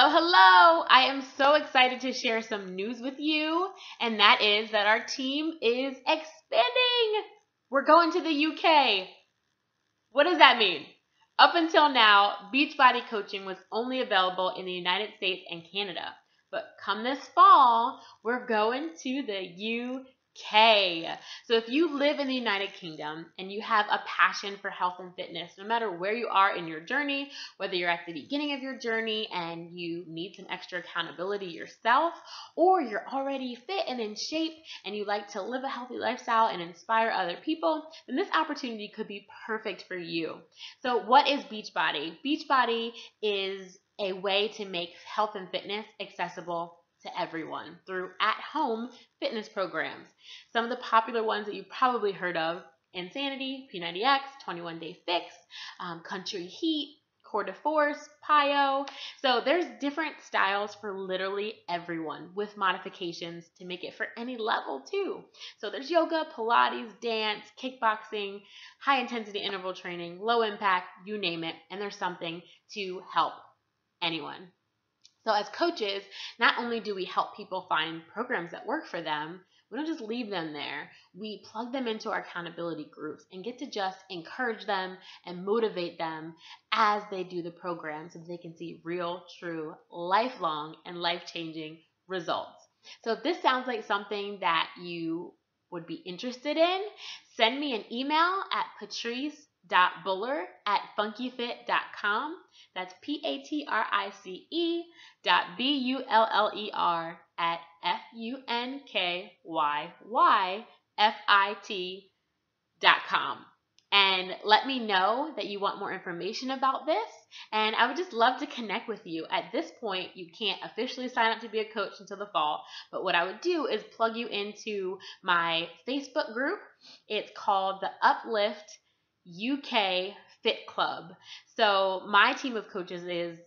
Hello, hello! I am so excited to share some news with you, and that is that our team is expanding. We're going to the UK. What does that mean? Up until now, Beachbody coaching was only available in the United States and Canada. But come this fall, we're going to the UK. So if you live in the United Kingdom and you have a passion for health and fitness, no matter where you are in your journey, whether you're at the beginning of your journey and you need some extra accountability yourself, or you're already fit and in shape and you like to live a healthy lifestyle and inspire other people, then this opportunity could be perfect for you. So what is Beachbody? Beachbody is a way to make health and fitness accessible to everyone through at home fitness programs. Some of the popular ones that you've probably heard of Insanity, P90X, 21 Day Fix, um, Country Heat, Core de Force, PiYo. So there's different styles for literally everyone with modifications to make it for any level too. So there's yoga, Pilates, dance, kickboxing, high intensity interval training, low impact, you name it, and there's something to help anyone. So, as coaches, not only do we help people find programs that work for them, we don't just leave them there. We plug them into our accountability groups and get to just encourage them and motivate them as they do the program so they can see real, true, lifelong, and life changing results. So, if this sounds like something that you would be interested in, send me an email at patrice.buller at funkyyfit.com. That's P A T R I C E dot B U L L E R at F U N K Y Y F I T dot com. And let me know that you want more information about this. And I would just love to connect with you. At this point, you can't officially sign up to be a coach until the fall. But what I would do is plug you into my Facebook group. It's called the Uplift UK Fit Club. So my team of coaches is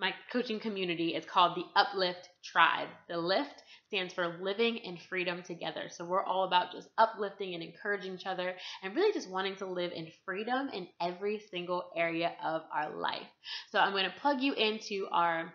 my coaching community is called the Uplift Tribe. The lift stands for living in freedom together. So we're all about just uplifting and encouraging each other and really just wanting to live in freedom in every single area of our life. So I'm going to plug you into our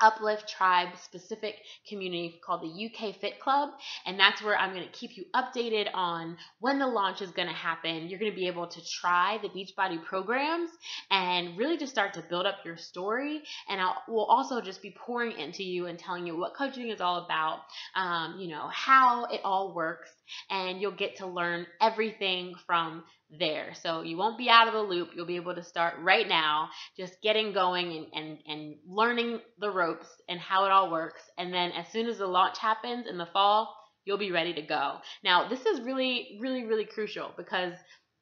Uplift Tribe specific community called the UK Fit Club. And that's where I'm going to keep you updated on when the launch is going to happen. You're going to be able to try the Beachbody programs and really just start to build up your story. And I will also just be pouring into you and telling you what coaching is all about, um, you know, how it all works. And you'll get to learn everything from there. So you won't be out of the loop. You'll be able to start right now, just getting going and, and, and learning the ropes and how it all works. And then as soon as the launch happens in the fall, you'll be ready to go. Now, this is really, really, really crucial because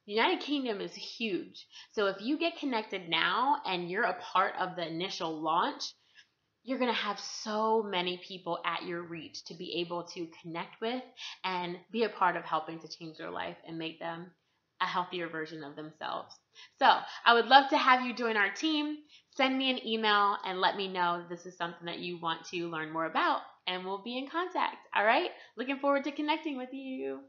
the United Kingdom is huge. So if you get connected now and you're a part of the initial launch, you're going to have so many people at your reach to be able to connect with and be a part of helping to change their life and make them a healthier version of themselves. So I would love to have you join our team. Send me an email and let me know this is something that you want to learn more about, and we'll be in contact. All right? Looking forward to connecting with you.